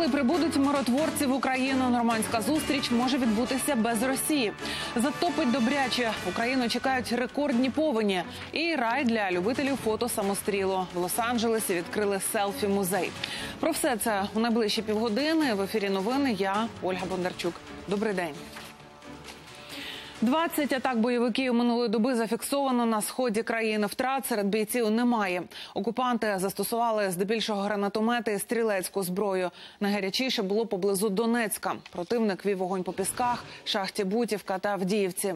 Коли прибудуть миротворці в Україну, нормандська зустріч може відбутися без Росії. Затопить добряче. Україну чекають рекордні повені і рай для любителів фото самострілу. В Лос-Анджелесі відкрили селфі музей. Про все це у найближчі півгодини. В ефірі новини я Ольга Бондарчук. Добрий день. 20 атак бойовиків минулої доби зафіксовано на сході країни. Втрат серед бійців немає. Окупанти застосували здебільшого гранатомети і стрілецьку зброю. Найгарячіше було поблизу Донецька. Противник вів вогонь по пісках, шахті Бутівка та Авдіївці.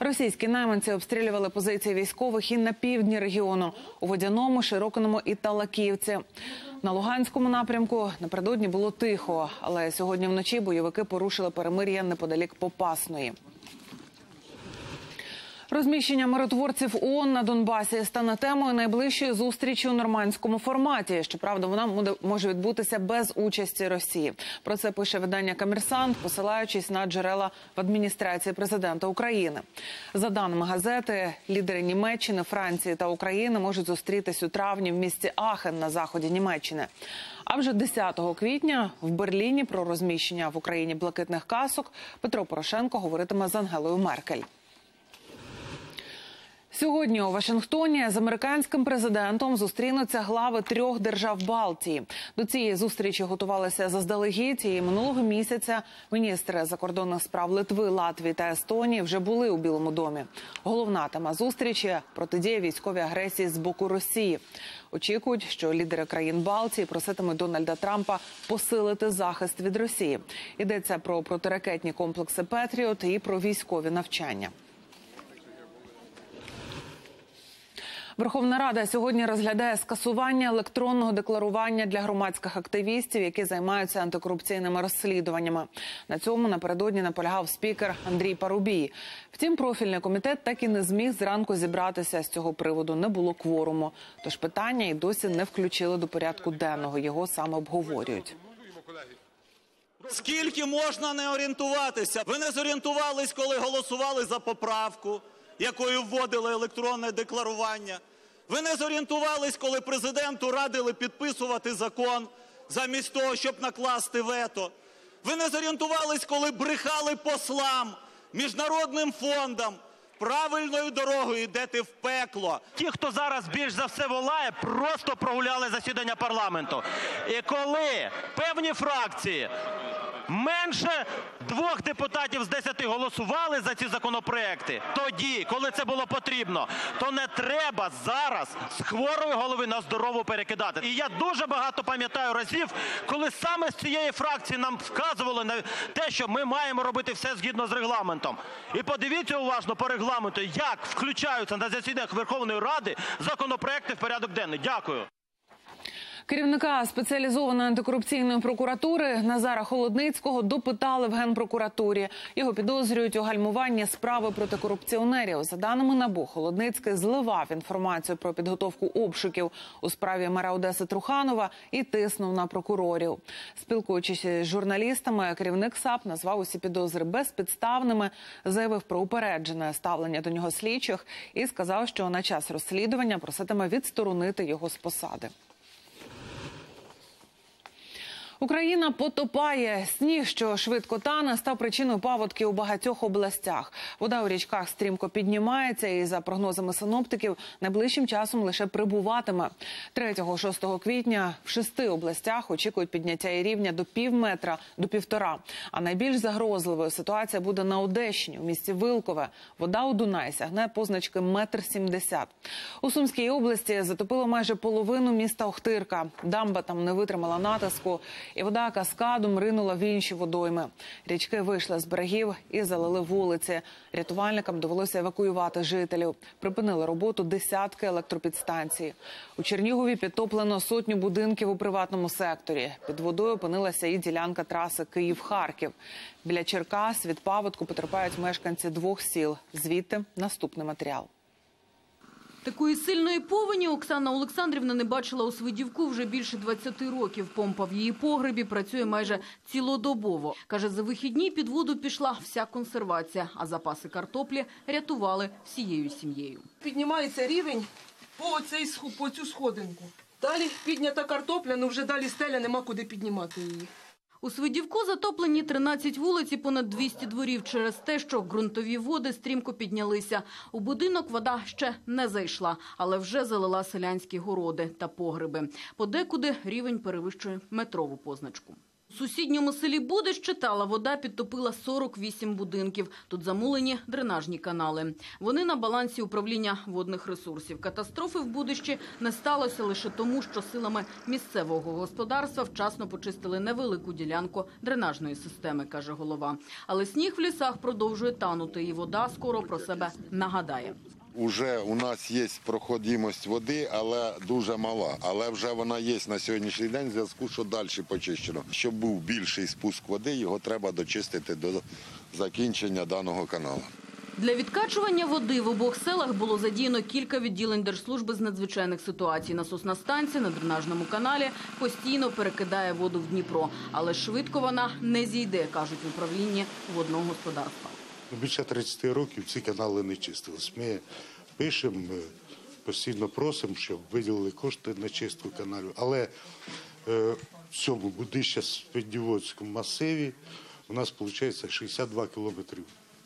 Російські найманці обстрілювали позиції військових і на півдні регіону у водяному, широкиному і Талаківці. На Луганському напрямку напередодні було тихо, але сьогодні вночі бойовики порушили перемир'я неподалік Попасної. Розміщення миротворців ООН на Донбасі стане темою найближчої зустрічі у нормандському форматі. Щоправда, вона може відбутися без участі Росії. Про це пише видання Комерсант, посилаючись на джерела в адміністрації президента України. За даними газети, лідери Німеччини, Франції та України можуть зустрітись у травні в місті Ахен на заході Німеччини. А вже 10 квітня в Берліні про розміщення в Україні блакитних касок Петро Порошенко говоритиме з Ангелою Меркель. Сьогодні у Вашингтоні з американським президентом зустрінуться глави трьох держав Балтії. До цієї зустрічі готувалися заздалегідь. І минулого місяця міністри закордонних справ Литви, Латвії та Естонії вже були у Білому домі. Головна тема зустрічі протидія військовій агресії з боку Росії. Очікують, що лідери країн Балтії проситимуть Дональда Трампа посилити захист від Росії. Йдеться про протиракетні комплекси Петріот і про військові навчання. Верховна Рада сьогодні розглядає скасування електронного декларування для громадських активістів, які займаються антикорупційними розслідуваннями. На цьому напередодні наполягав спікер Андрій Парубій. Втім, профільний комітет так і не зміг зранку зібратися з цього приводу. Не було кворуму. Тож питання і досі не включили до порядку денного. Його саме обговорюють. Скільки можна не орієнтуватися? Ви не зорієнтувались, коли голосували за поправку, якою вводили електронне декларування. Ви не зорієнтувались, коли президенту радили підписувати закон замість того, щоб накласти вето. Ви не зорієнтувались, коли брехали послам, міжнародним фондам. Правильною дорогою йдете в пекло. Ті, хто зараз більш за все волає, просто прогуляли засідання парламенту. І коли певні фракції менше двох депутатів з десяти голосували за ці законопроекти, тоді, коли це було потрібно, то не треба зараз з хворої голови на здорову перекидати. І я дуже багато пам'ятаю разів, коли саме з цієї фракції нам вказували на те, що ми маємо робити все згідно з регламентом. І подивіться уважно по регламенту, як включаються на засіданнях Верховної Ради законопроекти в порядок денний. Дякую. Керівника спеціалізованої антикорупційної прокуратури Назара Холодницького допитали в генпрокуратурі. Його підозрюють у гальмуванні справи проти корупціонерів. За даними набу, Холодницький зливав інформацію про підготовку обшуків у справі мера Одеси Труханова і тиснув на прокурорів. Спілкуючись з журналістами, керівник САП назвав усі підозри безпідставними, заявив про упереджене ставлення до нього слідчих і сказав, що на час розслідування проситиме відсторонити його з посади. Україна потопає сніг, що швидко тане, став причиною паводків у багатьох областях. Вода у річках стрімко піднімається, і за прогнозами синоптиків найближчим часом лише прибуватиме. 3-6 квітня в шести областях очікують підняття і рівня до пів метра до півтора. А найбільш загрозливою ситуація буде на Одещині у місті Вилкове. Вода у Дунаї сягне позначки метр сімдесят. У Сумській області затопило майже половину міста Охтирка. Дамба там не витримала натиску і вода каскадом ринула в інші водойми. Річки вийшли з берегів і залили вулиці. Рятувальникам довелося евакуювати жителів. Припинили роботу десятки електропідстанцій. У Чернігові підтоплено сотню будинків у приватному секторі. Під водою опинилася і ділянка траси Київ-Харків. Біля Черкас від паводку потерпають мешканці двох сіл. Звідти наступний матеріал. Такої сильної повені Оксана Олександрівна не бачила у Свидівку вже більше 20 років. Помпа в її погребі працює майже цілодобово. Каже, за вихідні під воду пішла вся консервація, а запаси картоплі рятували всією сім'єю. Піднімається рівень по, цей, по цю сходинку. Далі піднята картопля, ну вже далі стеля, нема куди піднімати її. У Свидівку затоплені 13 вулиць і понад 200 дворів через те, що ґрунтові води стрімко піднялися. У будинок вода ще не зайшла, але вже залила селянські городи та погреби. Подекуди рівень перевищує метрову позначку. У сусідньому селі Будище тала вода підтопила 48 будинків. Тут замулені дренажні канали. Вони на балансі управління водних ресурсів. Катастрофи в Будищі не сталося лише тому, що силами місцевого господарства вчасно почистили невелику ділянку дренажної системи, каже голова. Але сніг в лісах продовжує танути, і вода скоро про себе нагадає. Уже у нас є проходимость води, але дуже мала. Але вже вона є на сьогоднішній день в зв'язку, що далі почищено. Щоб був більший спуск води, його треба дочистити до закінчення даного каналу. Для відкачування води в обох селах було задіяно кілька відділень Держслужби з надзвичайних ситуацій. Насосна станція на дренажному каналі постійно перекидає воду в Дніпро. Але швидко вона не зійде, кажуть в управлінні водного господарства. Ну, Більше 30 років ці канали не чистились. Ми пишемо, постійно просимо, щоб виділили кошти на чистку каналів. Але е, в цьому будище Спідніводському масиві у нас виходить 62 кілометри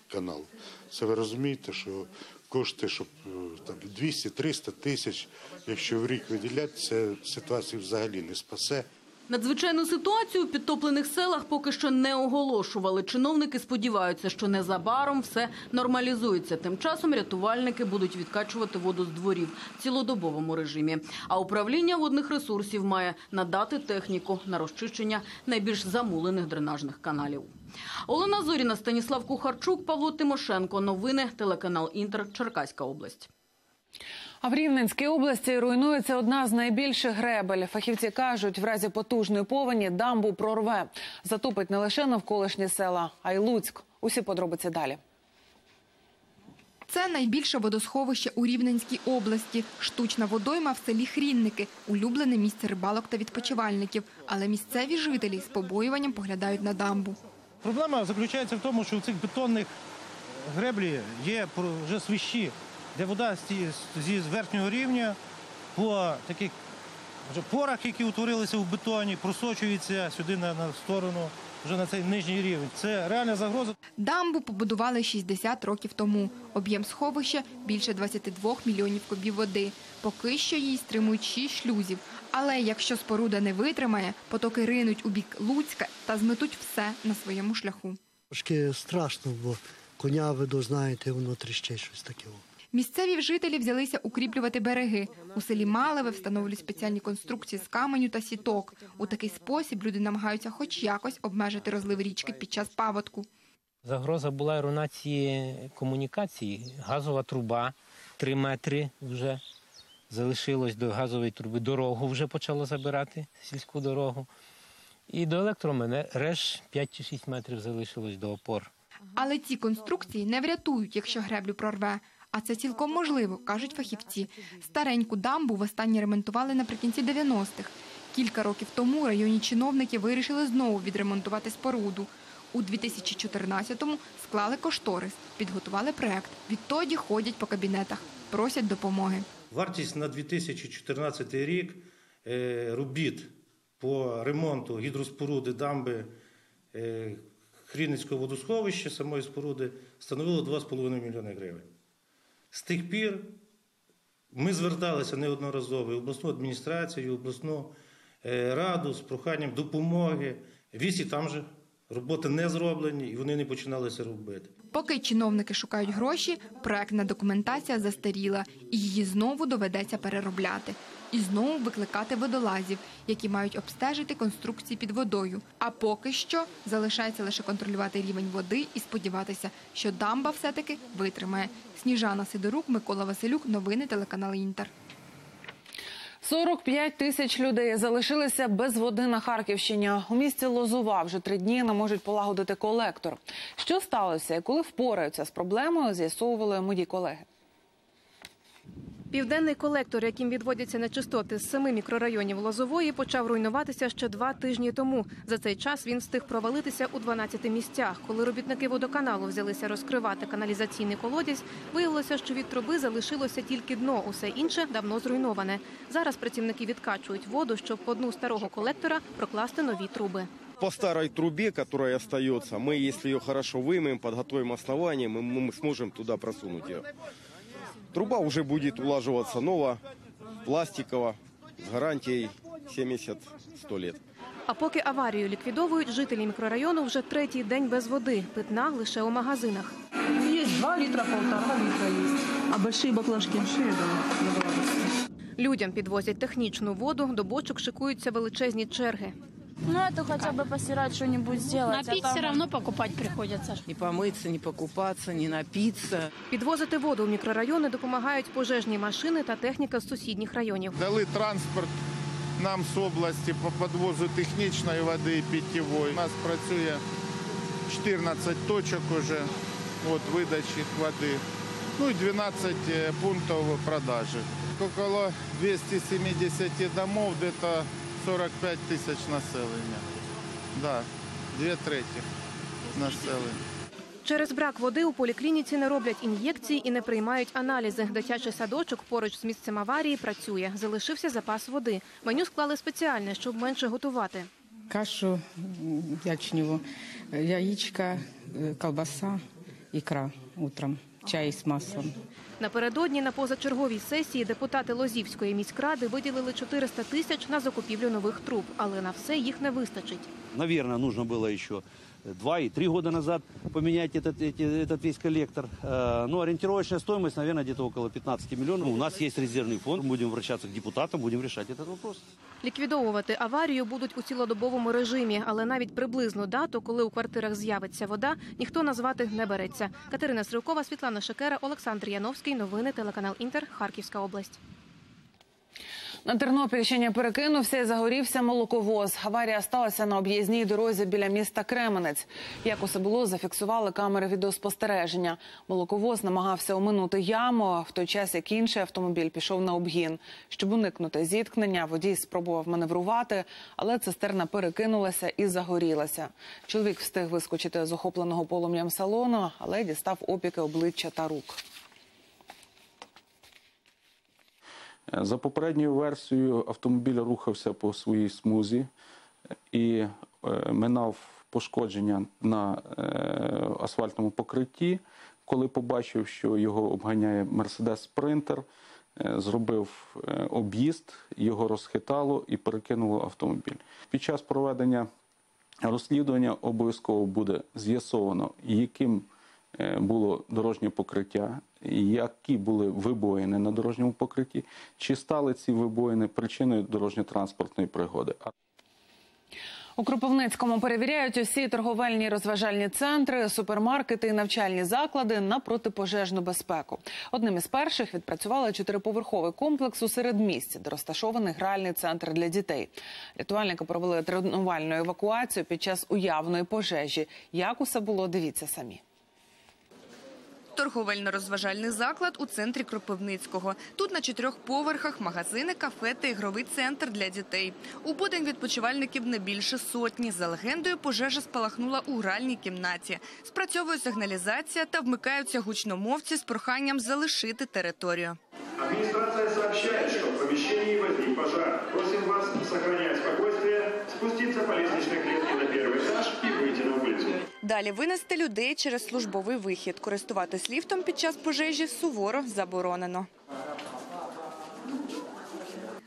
каналу. Це ви розумієте, що кошти, щоб е, там 200-300 тисяч, якщо в рік виділяти, це ситуацію взагалі не спасе. Надзвичайну ситуацію у підтоплених селах поки що не оголошували. Чиновники сподіваються, що незабаром все нормалізується. Тим часом рятувальники будуть відкачувати воду з дворів в цілодобовому режимі. А управління водних ресурсів має надати техніку на розчищення найбільш замулених дренажних каналів. Олена Зоріна, Станіслав Кухарчук, Павло Тимошенко. Новини телеканал Інтер, Черкаська область. А в Рівненській області руйнується одна з найбільших гребель. Фахівці кажуть, в разі потужної повені дамбу прорве. Затопить не лише навколишні села, а й Луцьк. Усі подробиці далі. Це найбільше водосховище у Рівненській області. Штучна водойма в селі Хрінники – улюблене місце рибалок та відпочивальників. Але місцеві жителі з побоюванням поглядають на дамбу. Проблема заключається в тому, що у цих бетонних греблі є про- вже свищі, де вода зі верхнього рівня по таких вже порах, які утворилися в бетоні, просочується сюди на, на сторону, вже на цей нижній рівень. Це реальна загроза. Дамбу побудували 60 років тому. Об'єм сховища – більше 22 мільйонів кубів води. Поки що її стримують 6 шлюзів. Але якщо споруда не витримає, потоки ринуть у бік Луцька та зметуть все на своєму шляху. Трошки страшно, бо коня веду, знаєте, воно тріщить щось таке. Місцеві жителі взялися укріплювати береги. У селі Малеве встановлюють спеціальні конструкції з каменю та сіток. У такий спосіб люди намагаються хоч якось обмежити розлив річки під час паводку. Загроза була руйнації комунікації. Газова труба 3 метри вже залишилось до газової труби. Дорогу вже почало забирати, сільську дорогу. І до електромереж 5 чи 6 метрів залишилось до опор. Але ці конструкції не врятують, якщо греблю прорве. А це цілком можливо, кажуть фахівці. Стареньку дамбу востаннє ремонтували наприкінці 90-х. Кілька років тому районні чиновники вирішили знову відремонтувати споруду. У 2014-му склали кошторис, підготували проект. Відтоді ходять по кабінетах, просять допомоги. Вартість на 2014 рік е, робіт по ремонту гідроспоруди дамби е, Хрінницького водосховища, самої споруди, становило 2,5 мільйони гривень. З тих пір ми зверталися неодноразово в обласну адміністрацію, в обласну е, раду з проханням допомоги. Вісі там же роботи не зроблені, і вони не починалися робити. Поки чиновники шукають гроші, проектна документація застаріла, і її знову доведеться переробляти. І знову викликати водолазів, які мають обстежити конструкції під водою. А поки що залишається лише контролювати рівень води і сподіватися, що дамба все-таки витримає. Сніжана Сидорук, Микола Василюк, новини телеканал Інтер. 45 тисяч людей залишилися без води на Харківщині. У місті Лозова вже три дні не можуть полагодити колектор. Що сталося і коли впораються з проблемою, з'ясовували мої колеги. Південний колектор, яким відводяться нечистоти з семи мікрорайонів Лозової, почав руйнуватися ще два тижні тому. За цей час він встиг провалитися у 12 місцях. Коли робітники водоканалу взялися розкривати каналізаційний колодязь, виявилося, що від труби залишилося тільки дно. Усе інше давно зруйноване. Зараз працівники відкачують воду, щоб по дну старого колектора прокласти нові труби. по старой трубе, которая остается, мы, если ее хорошо вымоем, подготовим основание, мы, мы сможем туда просунуть ее. Труба уже будет улаживаться ново, пластикова, с гарантией 70-100 лет. А поки аварію ліквідовують, жителі мікрорайону вже третій день без води. Питна лише у магазинах. Есть 2 литра, полтора литра есть. А большие баклажки? Большие, да. Людям підвозять технічну воду, до бочок шикуються величезні черги. Ну, это хотя бы постирать что-нибудь сделать. Напить а там- все равно покупать приходится. Не помыться, не покупаться, не напиться. Підвозити воду у мікрорайони допомагають пожежні машини та техніка з сусідніх районів. Дали транспорт нам з області по підвозу технічної води і питьової. У нас працює 14 точок уже от видачі води. Ну і 12 е, пунктів продажі. Около 270 домов, где-то 45 тисяч населення. Да, дві треті населення. Через брак води у поліклініці не роблять ін'єкції і не приймають аналізи. Дитячий садочок поруч з місцем аварії працює. Залишився запас води. Меню склали спеціальне, щоб менше готувати. Кашу ячневу, э, яичко, э, колбаса, икра утром, чай с маслом. Напередодні на позачерговій сесії депутати Лозівської міськради виділили 400 тисяч на закупівлю нових труб, але на все їх не вистачить. Навірно, потрібно було ще Два и три года назад поменять этот, эти, этот весь коллектор. Но ориентировочная стоимость, наверное, где-то около 15 миллионов. У нас есть резервный фонд, будем обращаться к депутатам, будем решать этот вопрос. Ліквідовувати аварію будуть у цілодобовому режимі, але навіть приблизну дату, коли у квартирах з'явиться вода, ніхто назвати не береться. Катерина Стрілкова, Світлана Шекера, Олександр Яновський. Новини телеканал Інтер. Харківська область. На Тернопільщині перекинувся і загорівся молоковоз. Аварія сталася на об'їзній дорозі біля міста Кременець. Як усе було, зафіксували камери відеоспостереження. Молоковоз намагався оминути яму, в той час як інший автомобіль пішов на обгін. Щоб уникнути зіткнення, водій спробував маневрувати, але цистерна перекинулася і загорілася. Чоловік встиг вискочити з охопленого полум'ям салону, але дістав опіки обличчя та рук. За попередньою версією, автомобіль рухався по своїй смузі і е, минав пошкодження на е, асфальтному покритті. Коли побачив, що його обганяє Мерседес Спринтер, зробив е, об'їзд, його розхитало і перекинуло автомобіль. Під час проведення розслідування обов'язково буде з'ясовано, яким було дорожнє покриття, які були вибоїни на дорожньому покритті, чи стали ці вибоїни причиною дорожньо-транспортної пригоди. У Кропивницькому перевіряють усі торговельні розважальні центри, супермаркети і навчальні заклади на протипожежну безпеку. Одним із перших відпрацювали чотириповерховий комплекс у середмісті, де розташований гральний центр для дітей. Рятувальники провели тренувальну евакуацію під час уявної пожежі. Як усе було, дивіться самі. Торговельно-розважальний заклад у центрі Кропивницького. Тут на чотирьох поверхах магазини, кафе та ігровий центр для дітей. У будень відпочивальників не більше сотні. За легендою, пожежа спалахнула у гральній кімнаті. Спрацьовує сигналізація та вмикаються гучномовці з проханням залишити територію. Администрация сообщает, что в помещении возник пожар. Просим вас сохранять спокойствие, спуститься по лестничной Далі винести людей через службовий вихід. Користуватись ліфтом під час пожежі суворо заборонено.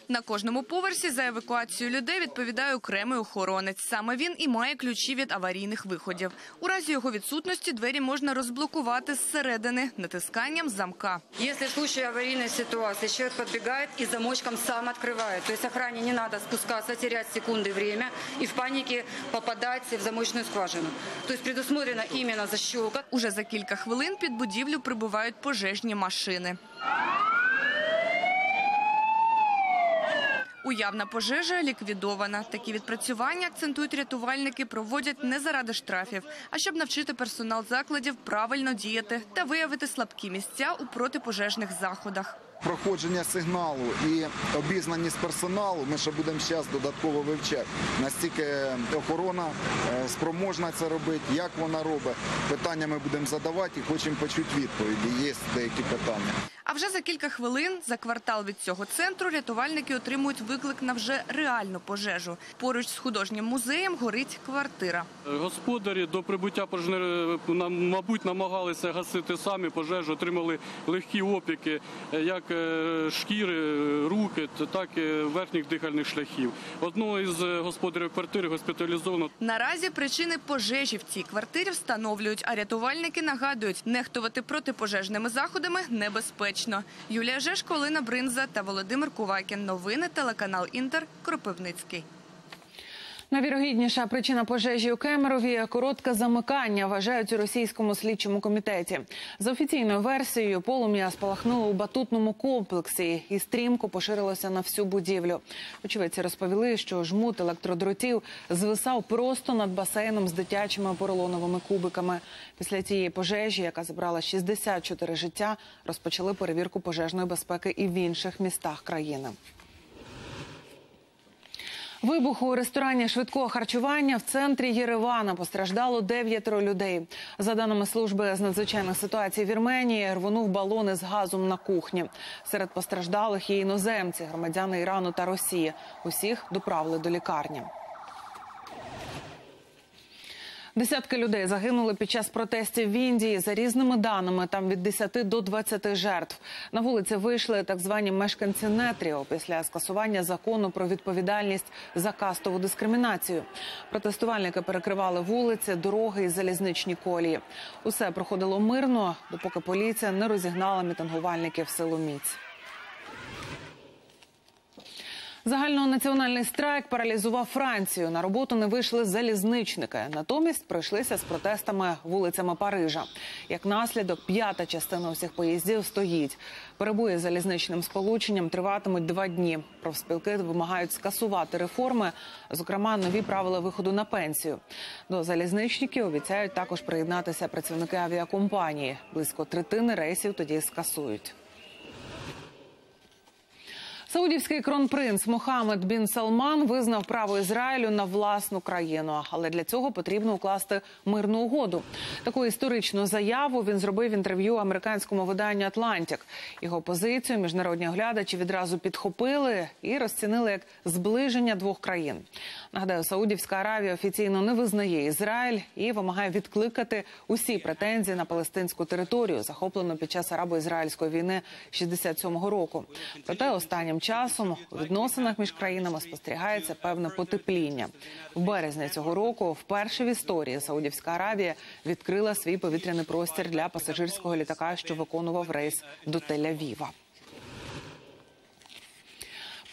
На кожному поверсі за евакуацію людей відповідає окремий охоронець. Саме він і має ключі від аварійних виходів. У разі його відсутності двері можна розблокувати зсередини натисканням замка. Если в случае аварийной ситуации человек подбегает и замочком сам открывает. То есть охране не надо спускаться, терять секунды время и в панике попадать в замочную скважину. То есть предусмотрена именно защелка. Уже за кілька хвилин під будівлю прибувають пожежні машини. Уявна пожежа ліквідована. Такі відпрацювання, акцентують рятувальники, проводять не заради штрафів, а щоб навчити персонал закладів правильно діяти та виявити слабкі місця у протипожежних заходах. проходження сигналу і обізнаність персоналу ми ще будемо зараз додатково вивчати. Настільки охорона е, спроможна це робити, як вона робить. Питання ми будемо задавати і хочемо почути відповіді. Є деякі питання. А вже за кілька хвилин за квартал від цього центру рятувальники отримують виклик на вже реальну пожежу. Поруч з художнім музеєм горить квартира. Господарі до прибуття пожежної, мабуть, намагалися гасити самі пожежу, отримали легкі опіки, е, як е, шкіри, е, руки, так і верхніх дихальних шляхів. Одного із е, господарів квартири госпіталізовано. Наразі причини пожежі в цій квартирі встановлюють, а рятувальники нагадують, нехтувати протипожежними заходами небезпечно. Юлія Жешко, Олена Бринза та Володимир Кувакін. Новини телеканал Інтер. Кропивницький. Найвірогідніша причина пожежі у Кемерові коротке замикання, вважають у російському слідчому комітеті. За офіційною версією, полум'я спалахнуло у батутному комплексі і стрімко поширилося на всю будівлю. Очевидці розповіли, що жмут електродротів звисав просто над басейном з дитячими поролоновими кубиками. Після цієї пожежі, яка забрала 64 життя, розпочали перевірку пожежної безпеки і в інших містах країни. Вибуху у ресторані швидкого харчування в центрі Єревана постраждало дев'ятеро людей. За даними служби з надзвичайних ситуацій Вірменії, рвонув балони з газом на кухні. Серед постраждалих є іноземці, громадяни Ірану та Росії. Усіх доправили до лікарні. Десятки людей загинули під час протестів в Індії. За різними даними, там від 10 до 20 жертв. На вулиці вийшли так звані мешканці Нетріо після скасування закону про відповідальність за кастову дискримінацію. Протестувальники перекривали вулиці, дороги і залізничні колії. Усе проходило мирно, допоки поліція не розігнала мітингувальників силоміць. Загальнонаціональний страйк паралізував Францію. На роботу не вийшли залізничники. Натомість пройшлися з протестами вулицями Парижа. Як наслідок, п'ята частина усіх поїздів стоїть. Перебої з залізничним сполученням триватимуть два дні. Профспілки вимагають скасувати реформи, зокрема нові правила виходу на пенсію. До залізничників обіцяють також приєднатися працівники авіакомпанії. Близько третини рейсів тоді скасують. Саудівський кронпринц Мохаммед бін Салман визнав право Ізраїлю на власну країну, але для цього потрібно укласти мирну угоду. Таку історичну заяву він зробив в інтерв'ю американському виданню Атлантик. Його позицію міжнародні оглядачі відразу підхопили і розцінили як зближення двох країн. Нагадаю, Саудівська Аравія офіційно не визнає Ізраїль і вимагає відкликати усі претензії на палестинську територію, захоплену під час арабо-ізраїльської війни 67-го року. Проте останнім часом у відносинах між країнами спостерігається певне потепління. В березні цього року вперше в історії Саудівська Аравія відкрила свій повітряний простір для пасажирського літака, що виконував рейс до Тель-Авіва.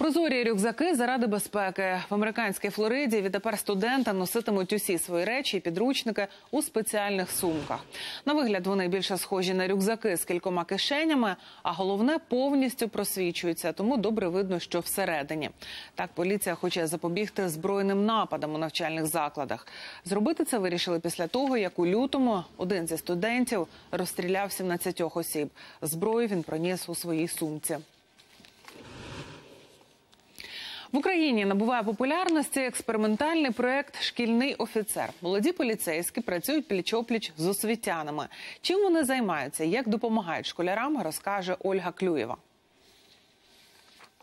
Прозорі рюкзаки заради безпеки в американській Флориді відтепер студенти носитимуть усі свої речі і підручники у спеціальних сумках. На вигляд вони більше схожі на рюкзаки з кількома кишенями, а головне повністю просвічуються, тому добре видно, що всередині. Так поліція хоче запобігти збройним нападам у навчальних закладах. Зробити це вирішили після того, як у лютому один зі студентів розстріляв 17 осіб. Зброю він проніс у своїй сумці. В Україні набуває популярності експериментальний проект Шкільний офіцер. Молоді поліцейські працюють пліч-опліч з освітянами. Чим вони займаються, як допомагають школярам, розкаже Ольга Клюєва.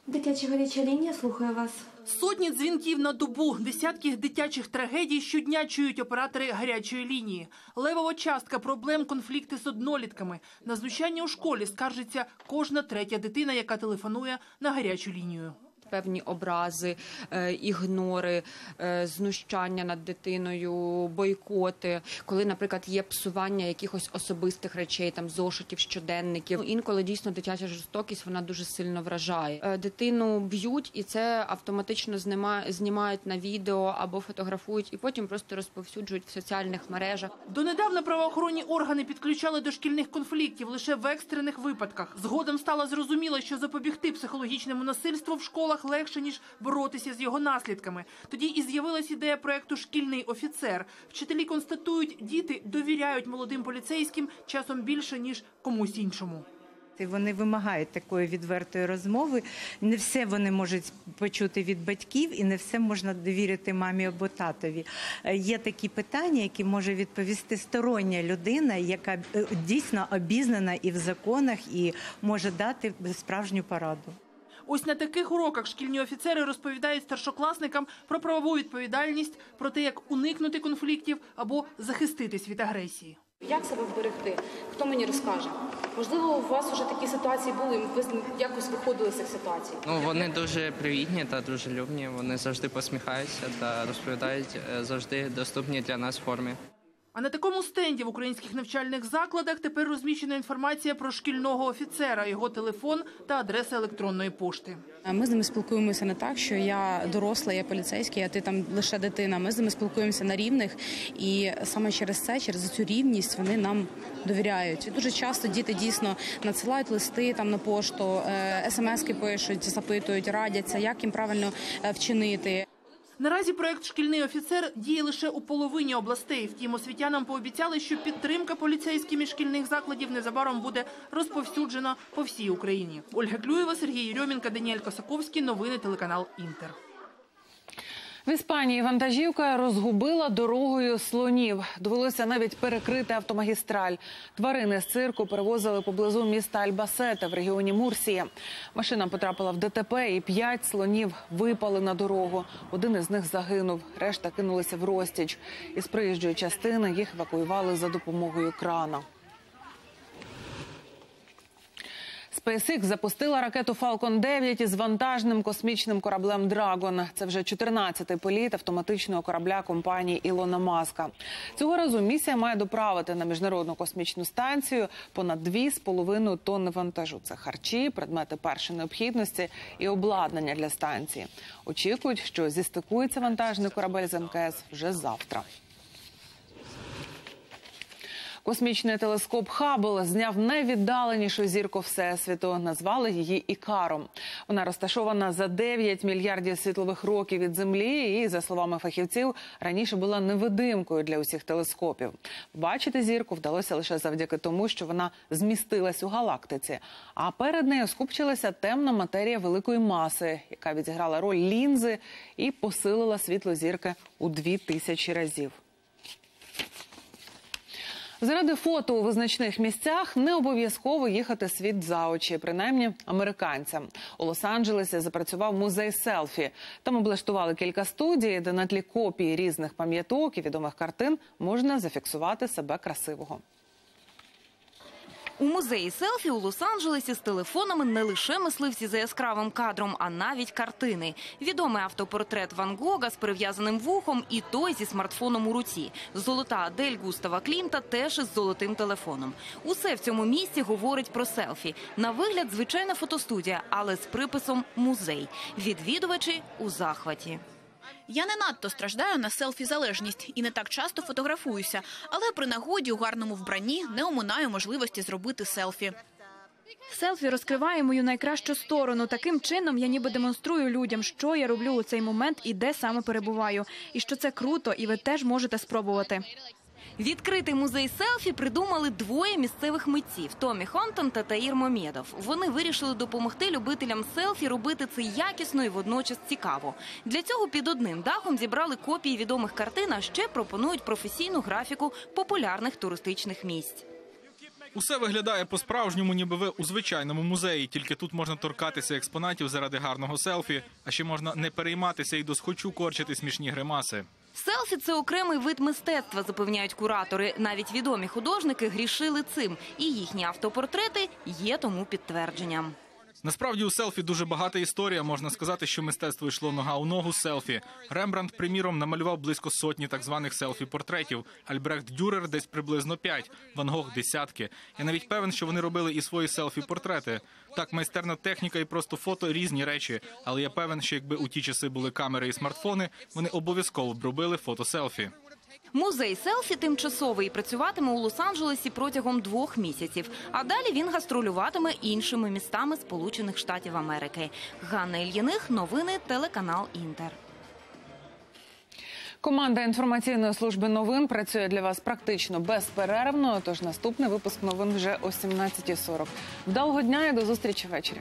Дитяча гаряча лінія, слухаю вас. Сотні дзвінків на добу, десятки дитячих трагедій щодня чують оператори гарячої лінії. Левова частка проблем конфлікти з однолітками. На знущання у школі скаржиться кожна третя дитина, яка телефонує на гарячу лінію. Певні образи, е, ігнори, е, знущання над дитиною, бойкоти, коли, наприклад, є псування якихось особистих речей, там зошитів, щоденників. Інколи дійсно дитяча жорстокість вона дуже сильно вражає. Е, Дитину б'ють, і це автоматично знімають на відео або фотографують, і потім просто розповсюджують в соціальних мережах. Донедавна правоохоронні органи підключали до шкільних конфліктів лише в екстрених випадках. Згодом стало зрозуміло, що запобігти психологічному насильству в школах легше ніж боротися з його наслідками. Тоді і з'явилась ідея проекту Шкільний офіцер. Вчителі констатують, діти довіряють молодим поліцейським часом більше ніж комусь іншому. Вони вимагають такої відвертої розмови. Не все вони можуть почути від батьків, і не все можна довірити мамі або татові. Е, Є такі питання, які може відповісти стороння людина, яка е, дійсно обізнана і в законах, і може дати справжню пораду. Ось на таких уроках шкільні офіцери розповідають старшокласникам про правову відповідальність, про те, як уникнути конфліктів або захиститись від агресії. Як себе вберегти? Хто мені розкаже? Можливо, у вас вже такі ситуації були, і ви якось виходили з цих ситуацій. Ну вони дуже привітні та дружелюбні. Вони завжди посміхаються та розповідають е, завжди доступні для нас формі. А на такому стенді в українських навчальних закладах тепер розміщена інформація про шкільного офіцера, його телефон та адреса електронної пошти. Ми з ними спілкуємося не так, що я доросла, я поліцейський, а ти там лише дитина. Ми з ними спілкуємося на рівних, і саме через це, через цю рівність, вони нам довіряють. Дуже часто діти дійсно надсилають листи там на пошту, е, смски пишуть, запитують, радяться, як їм правильно е, вчинити. Наразі проект Шкільний офіцер діє лише у половині областей. Втім, освітянам пообіцяли, що підтримка поліцейськими шкільних закладів незабаром буде розповсюджена по всій Україні. Ольга Клюєва, Сергій Єрьомінка, Даніель Косаковський. Новини телеканал Інтер. В Іспанії вантажівка розгубила дорогою слонів. Довелося навіть перекрити автомагістраль. Тварини з цирку перевозили поблизу міста Альбасета в регіоні Мурсія. Машина потрапила в ДТП, і п'ять слонів випали на дорогу. Один із них загинув. Решта кинулися в розтіч. Із проїжджої частини їх евакуювали за допомогою крана. SpaceX запустила ракету Falcon 9 із вантажним космічним кораблем Dragon. Це вже 14-й політ автоматичного корабля компанії Ілона Маска. Цього разу місія має доправити на міжнародну космічну станцію понад 2,5 тонни вантажу. Це харчі, предмети першої необхідності і обладнання для станції. Очікують, що зістикується вантажний корабель з МКС вже завтра. Космічний телескоп Хаббл зняв найвіддаленішу зірку всесвіту. Назвали її Ікаром. Вона розташована за 9 мільярдів світлових років від землі. І за словами фахівців, раніше була невидимкою для усіх телескопів. Бачити зірку вдалося лише завдяки тому, що вона змістилась у галактиці. А перед нею скупчилася темна матерія великої маси, яка відіграла роль лінзи і посилила світло зірки у дві тисячі разів. Заради фото у визначних місцях не обов'язково їхати світ за очі, принаймні американцям. У Лос-Анджелесі запрацював музей селфі. Там облаштували кілька студій, де на тлі копії різних пам'яток і відомих картин можна зафіксувати себе красивого. У музеї селфі у Лос-Анджелесі з телефонами не лише мисливці за яскравим кадром, а навіть картини. Відомий автопортрет Ван Гога з перев'язаним вухом і той зі смартфоном у руці. Золота Адель Густава Клімта теж із золотим телефоном. Усе в цьому місці говорить про селфі. На вигляд звичайна фотостудія, але з приписом музей. Відвідувачі у захваті. Я не надто страждаю на селфі-залежність і не так часто фотографуюся, але при нагоді у гарному вбранні не оминаю можливості зробити селфі. Селфі розкриває мою найкращу сторону. Таким чином я ніби демонструю людям, що я роблю у цей момент і де саме перебуваю. І що це круто, і ви теж можете спробувати. Відкритий музей селфі придумали двоє місцевих митців Томі Хонтон та Таїр Момєдов. Вони вирішили допомогти любителям селфі робити це якісно і водночас цікаво. Для цього під одним дахом зібрали копії відомих картин, а ще пропонують професійну графіку популярних туристичних місць. Усе виглядає по-справжньому, ніби ви у звичайному музеї. Тільки тут можна торкатися експонатів заради гарного селфі, а ще можна не перейматися і досхочу корчити смішні гримаси. Селфі це окремий вид мистецтва, запевняють куратори. Навіть відомі художники грішили цим, і їхні автопортрети є тому підтвердженням. Насправді у селфі дуже багата історія. Можна сказати, що мистецтво йшло нога у ногу селфі. Рембрандт, приміром, намалював близько сотні так званих селфі-портретів. Альбрехт Дюрер десь приблизно п'ять, Ван Гог – десятки. Я навіть певен, що вони робили і свої селфі-портрети. Так, майстерна техніка і просто фото різні речі. Але я певен, що якби у ті часи були камери і смартфони, вони обов'язково б робили фото-селфі. Музей селфі тимчасовий працюватиме у Лос-Анджелесі протягом двох місяців. А далі він гастролюватиме іншими містами Сполучених Штатів Америки. Ганна Ільїних, новини, телеканал Інтер. Команда інформаційної служби новин працює для вас практично безперервно. Тож наступний випуск новин вже о 17.40. Вдалого дня і до зустрічі ввечері.